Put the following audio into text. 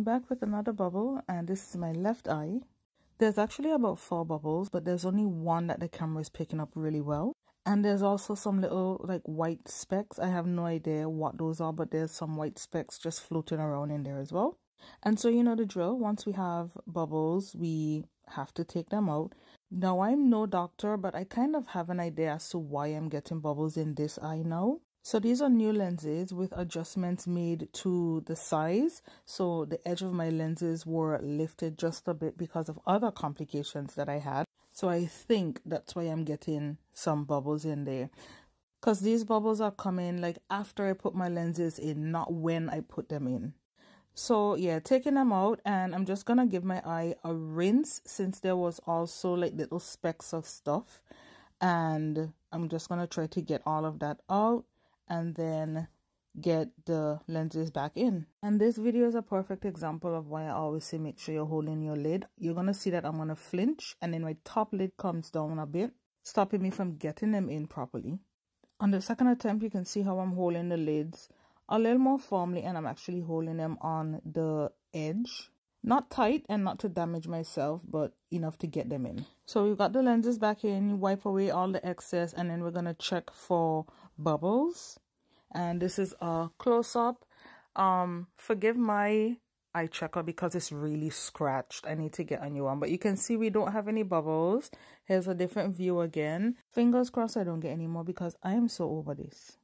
I'm back with another bubble and this is my left eye. There's actually about four bubbles, but there's only one that the camera is picking up really well. And there's also some little like white specks. I have no idea what those are, but there's some white specks just floating around in there as well. And so you know the drill. Once we have bubbles, we have to take them out. Now I'm no doctor, but I kind of have an idea as to why I'm getting bubbles in this eye now. So these are new lenses with adjustments made to the size. So the edge of my lenses were lifted just a bit because of other complications that I had. So I think that's why I'm getting some bubbles in there. Because these bubbles are coming like after I put my lenses in, not when I put them in. So yeah, taking them out and I'm just going to give my eye a rinse since there was also like little specks of stuff. And I'm just going to try to get all of that out and then get the lenses back in. And this video is a perfect example of why I always say make sure you're holding your lid. You're going to see that I'm going to flinch and then my top lid comes down a bit, stopping me from getting them in properly. On the second attempt, you can see how I'm holding the lids a little more firmly and I'm actually holding them on the edge. Not tight and not to damage myself, but enough to get them in. So we've got the lenses back in, wipe away all the excess, and then we're going to check for bubbles. And this is a close-up. Um, forgive my eye checker because it's really scratched. I need to get a new one. But you can see we don't have any bubbles. Here's a different view again. Fingers crossed I don't get any more because I am so over this.